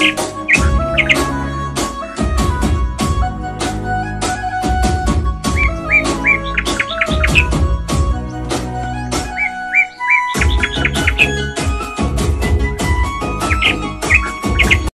much.